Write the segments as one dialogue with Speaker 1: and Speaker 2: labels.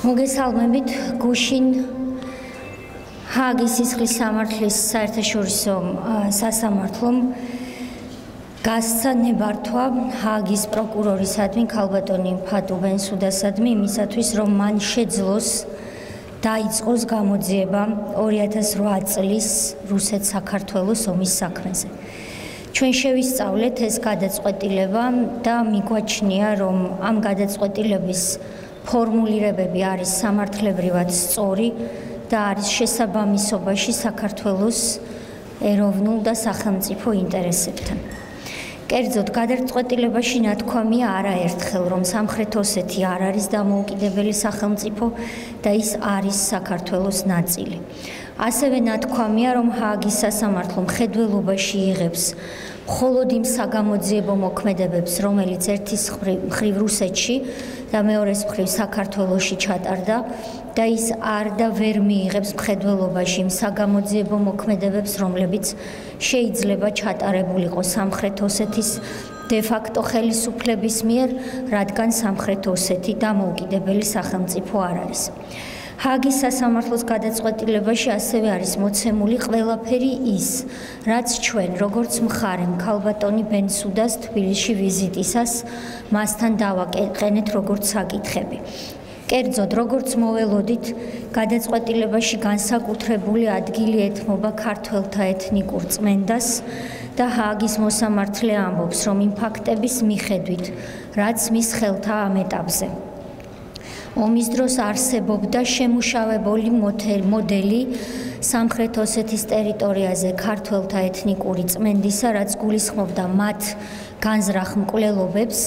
Speaker 1: მოგესალმებით გუშინ ჰაგის სისხლის სამართლის საერთაშორისო სასამართლომ გასცა ნებართვა ჰაგის პროკურორისადმი ქალბატონი ფატუბენ სუდასადმი იმისათვის რომ მან შეძლოს დაიწყოს გამოძიება 2008 წლის რუსეთ-საქართველოს ომის საქმეზე. ჩვენ შევისწავლეთ ეს გადაწყვეტილება და მიგვაჩნია რომ ამ გადაწყვეტილების ფორმულირებები არის სამართლებრივად სწორი და არის შესაბამისობაში საქართველოს ეროვნულ და სახელმწიფო ინტერესებთან. კერძოდ გადაწყვეტილებაში ნათქვამია არაერთხელ რომ სამხრეთ ოსეთი არ არის დამოუკიდებელი სახელმწიფო და ის არის საქართველოს ნაწილი. ასევე ნათქვამია რომ ჰააგის სასამართლო მხედველობაში იღებს მხოლოდ იმ საგამოძიებო მოქმედებებს, რომელიც ერთის მხრივ რუსეთში და მეორეს მხრივ საქართველოში ჩატარდა და ის არ და ვერ მიიღებს მხედველობაში იმ საგამოძიებო მოქმედებებს, რომლებიც შეიძლება ჩატარებულიყო სამხრეთ ოსეთის დე-ფაქტო ხელისუფლების მიერ, რადგან სამხრეთ ოსეთი დამოუკიდებელი სახელმწიფო არ არის. ჰაგის სასამართლოს გადაწყვეტილებაში ასევე არის მოცემული ყველაფერი ის, რაც ჩვენ, როგორც მხარემ ქალბატონი ბენსუდას თბილისში ვიზიტისას მასთან დავაკეთეთ როგორც საკითხები. კერძოდ, როგორც მოველოდით, გადაწყვეტილებაში განსაკუთრებული ადგილი ეთმობა ქართველთა ეთნიკურ წმენდას და ჰაგის მოსამართლე ამბობს, რომ იმ ფაქტების მიხედვით, რაც მის ხელთა ამ ეტაპზე ომის დროს არსებობდა შემუშავებული მოდელი სამხრეთ ოსეთის ტერიტორიაზე ქართველთა ეთნიკური წმენდისა, რაც გულისხმობდა მათ განზრახ მკვლელობებს,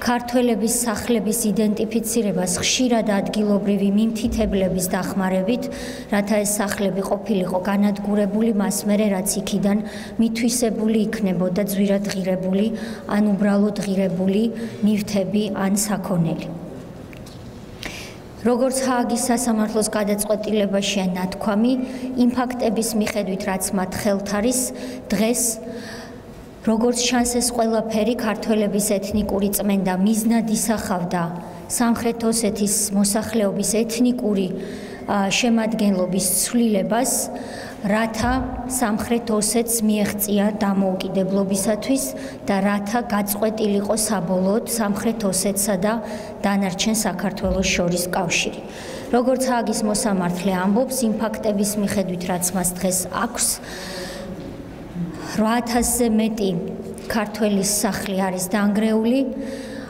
Speaker 1: ქართველების სახლების იდენტიფიცირებას ხშირად ადგილობრივი მიმთითებლების დახმარებით, რათა ეს სახლები ყოფილიყო განადგურებული, მას მერე რაც იქიდან მithვისებული იქნებოდა ძვირად ღირებული ან უბრალოდ ღირებული ნივთები ან საქონელი. როგორც ჰააგის სასამართლოს გადაწყვეტილებაშია ნათქვამი, იმ ფაქტების მიხედვით, რაც მათ ხელთ არის, დღეს როგორც ჩანს ეს ყველაფერი ქართველების ეთნიკური წმენდა მიზნად ისახავდა. სამხრეთ ოსეთის მოსახლეობის ეთნიკური შემადგენლობის ცვლილებას, რათა სამხრეთ ოსეთს მიეღწია დამოუკიდებლობისათვის და რათა გაწყვეტილიყო საბოლოოდ სამხრეთ ოსეთსა და დანარჩენ საქართველოს შორის კავშირი. როგორც ჰაგის მოსამართლე ამბობს, იმ ფაქტების მიხედვით, რაც მას დღეს აქვს, 8000-ზე მეტი ქართველის სახლი არის დანგრეული,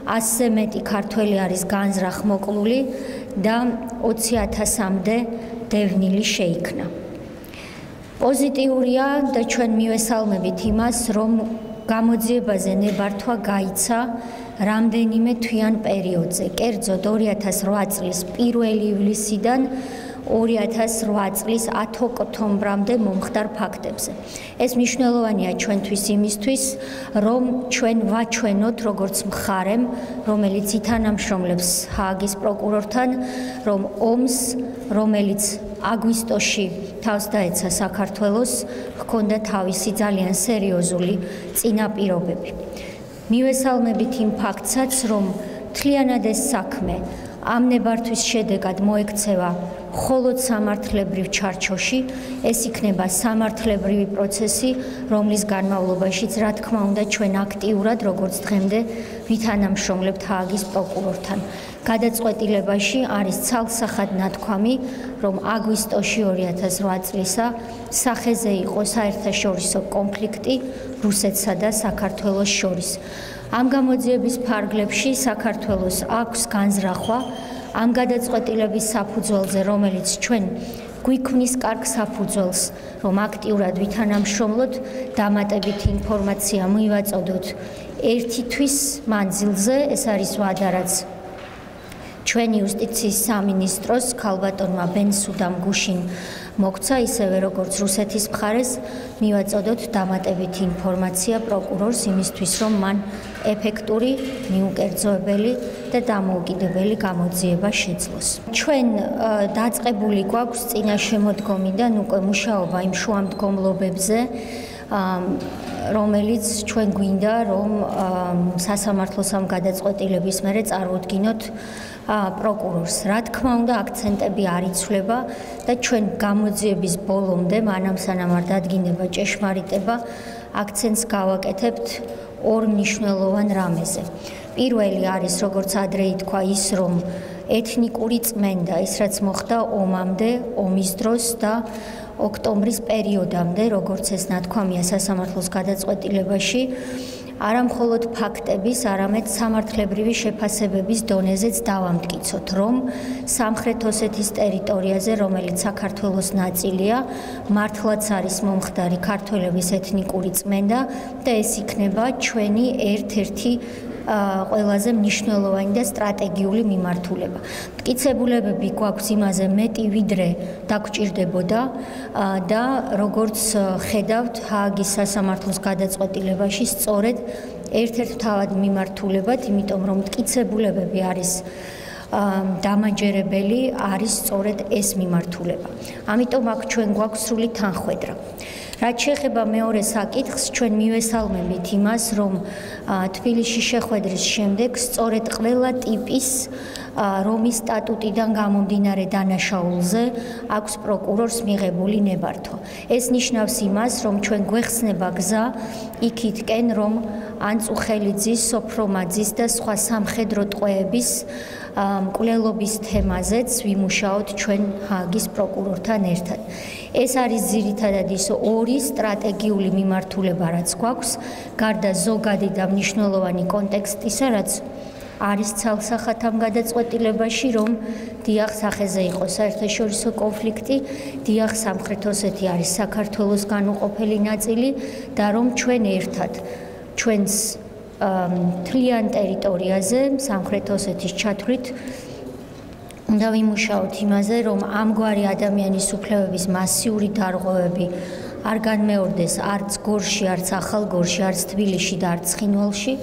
Speaker 1: 100-ზე მეტი ქართველი არის განზრახ მოკლული და 20000-მდე დევნილი შეიქმნა. პოზიტიურია და ჩვენ მივესალმებით იმას, რომ გამოძიებაზე ნებართვა გაიცა რამდენიმე თვიან პერიოდზე. კერძოდ 2008 წლის 1 ივლისიდან 2008 წლის 10 ოქტომბრამდე მომხდარ ფაქტებზე. ეს მნიშვნელოვანია ჩვენთვის იმისთვის, რომ ჩვენ ვაჩვენოთ როგორც მხარემ, რომელიც ითანამშრომლებს ჰააგის პროკურორთან, რომ ომს, რომელიც აგვისტოში თავს დაეცა საქართველოს, ჰქონდა თავისი ძალიან სერიოზული წინაპირობები. მივესალმებით იმ ფაქტსაც, რომ თლიანად ეს საქმე ამ ნებართვის შედეგად მოექცევა მხოლოდ სამართლებრივ ჩარჩოში ეს იქნება სამართლებრივი პროცესი, რომლის განმავლობაშიც რა თქმა უნდა ჩვენ აქტიურად როგორც დღემდე ვითანამშრომლებთ ჰააგის პროკურორთან. გადაწყვეტილებაში არის ცალსახად ნათქვამი, რომ აგვისტოში 2008 წლისა სახეზე იყო საერთაშორისო კონფლიქტი რუსეთსა და საქართველოს შორის. ამ გამოძიების ფარგლებში საქართველოს აქვს განზრახვა ამ გადაწყვეტილების საფუძველზე, რომელიც ჩვენ გვიქმნის კარგ საფუძველს, რომ აქტიურად ვითანამშრომლოთ, დამატებით ინფორმაცია მივაწოდოთ ერთი თვის მანძილზე, ეს არის ვადა, რაც ჩვენი იუსტიციის სამინისტროს ქალბატონმა ბენსუდამ გუშინ მოგცა ისევე როგორც რუსეთის მხარეს მივაწოდოთ დამატებით ინფორმაცია პროკურორს იმისთვის რომ მან ეფექტური, მიუკერძოებელი და დამოუკიდებელი გამოძიება შეძლოს. ჩვენ დაწყებული გვაქვს წინა შემოდგომიდან უკვე მუშაობა იმ შუამდგომლობებზე, რომელიც ჩვენ გვინდა რომ სასამართლოს ამ გადაწყვეტილების მერე წარმოდგინოთ პროკურორს. რა თქმა უნდა, აქცენტები არ იცვლება და ჩვენ გამოძიების ბოლომდე, მანამ სანამ არ დადგინდება ჭეშმარიტება, აქცენტს გავაკეთებთ ორ მნიშვნელოვან რამეზე. პირველი არის, როგორც ადრე ითქვა, ის რომ ეთნიკური წმენდა, ის რაც მოხდა ომამდე, ომის დროს და ოქტომბრის პერიოდამდე, როგორც ეს ნათქვამია სასამართლოს გადაწყვეტილებაში, არამხოლოდ ფაქტების, არამედ სამართლებრივი შეფასებების დონეზეც დავამტკიცოთ, რომ სამხრეთ ოსეთის ტერიტორიაზე, რომელიც საქართველოს ნაწილია, მართლაც არის მომხდარი ქართველების ეთნიკური წმენდა და ეს იქნება ჩვენი ერთ-ერთი ყველაზე მნიშვნელოვანი და სტრატეგიული მიმართულება. მტკიცებულებები გვაქვს იმაზე მეტი ვიდრე დაგჭირდებოდა და როგორც ხედავთ ჰააგის სასამართლოს გადაწყვეტილებაში სწორედ ერთ-ერთ თავად მიმართულებად, იმიტომ რომ მტკიცებულებები არის დამაჯერებელი არის სწორედ ეს მიმართულება. ამიტომ აქ ჩვენ გვაქვს სრული თანხwebdriver. რაც შეეხება მეორე საკითხს, ჩვენ მივესალმებით იმას, რომ თბილისში შეხვედრის შემდეგ სწორედ ყველა ტიპის რომის სტატუტიდან გამომდინარე დანაშაულზე აქვს პროკურორს მიღებული ნებართვა. ეს ნიშნავს იმას, რომ ჩვენ გვეხსნება გზა იქითკენ, რომ ანწუხელიძის, სოფრომაძის და სხვა სამხედრო ტყვეების მკვლელობის თემაზეც ვიმუშაოთ ჩვენ ჰაგის პროკურორთან ერთად. ეს არის ძირითადად ის ორი სტრატეგიული მიმართულება, რაც გვაქვს, გარდა ზოგადი და მნიშვნელოვანი კონტექსტისა, რაც არის ცალსახად ამ გადაწყვეტილებაში, რომ დიახ სახეზე იყო საერთაშორისო კონფლიქტი, დიახ სამხრეთ ოსეთი არის საქართველოს განუყოფელი ნაწილი და რომ ჩვენ ერთად ჩვენს თლიან ტერიტორიაზე სამხრეთ ოსეთის ჩათვლით უნდა ვიმუშაოთ იმაზე, რომ ამგვარი ადამიანის უფლებების მასიური დარღვევები არ განმეორდეს არც გორში, არც ახალ გორში, არც თბილისში და არც ხინვალში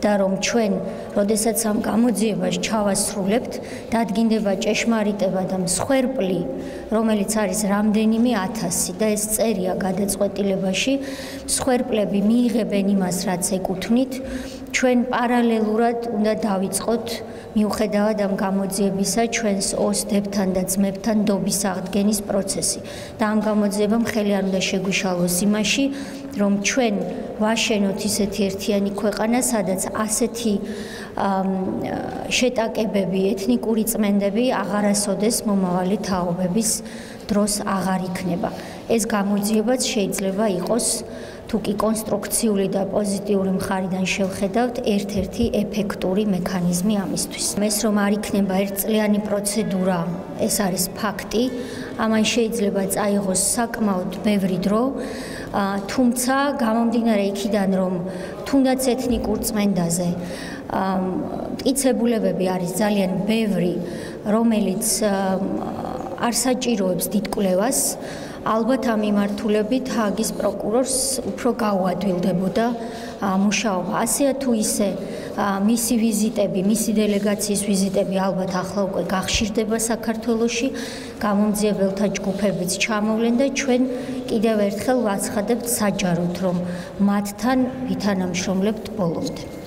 Speaker 1: და რომ ჩვენ, როდესაც ამ გამოძიებას ჩავასრულებთ, დადგინდება ჭეშმარიტება და მსხვერპლი, რომელიც არის რამდენიმე ათასი და ეს წერია გადაწყვეტილებაში, მსხვერპლები მიიღებენ იმას, რაც ეკუთვნით, ჩვენ პარალელურად უნდა დავიწყოთ მიუხედავად ამ გამოძიებისა ჩვენს ოსდებთან და ძმებთან დობის აღდგენის პროცესი. და ამ გამოძიებამ ხელი არ უნდა შეგვიშალოს იმაში რომ ჩვენ ვაშენოთ ისეთი ერთიანი ქვეყანა სადაც ასეთი შეტაკებები ეთნიკური წმენდები აღარასოდეს მომავალი თაობების დროს აღარ იქნება ეს გამოძიებაც შეიძლება იყოს თუ კი კონსტრუქციული და პოზიტიური მხარიდან შევხედავთ, ერთ-ერთი ეფექტური მექანიზმი ამისთვის. ეს რომ არ იქნება ერთწლიანი პროცედურა, ეს არის ფაქტი. ამან შეიძლება წაიღოს საკმაოდ ბევრი დრო, თუმცა გამომდინარე იქიდან, რომ თუნდაც ეთნიკურ წმენდაზე მტკიცებულებები არის ძალიან ბევრი, რომელიც არ საჭიროებს დიდკვლევას, ალბათ ამ იმართულებით ჰაგის პროკურორს უფრო გაუადვილდებოდა მუშაობა. ასეა თუ ისე მისი ვიზიტები, მისი დელეგაციის ვიზიტები ალბათ ახლა უკვე გახშირდება საქართველოში, გამომძიებელთა ჯგუფებიც ჩამოვლენ და ჩვენ კიდევ ერთხელ ვაცხადებთ საჯაროდ, რომ მათთან ვითანამშრომლებთ ბოლომდე.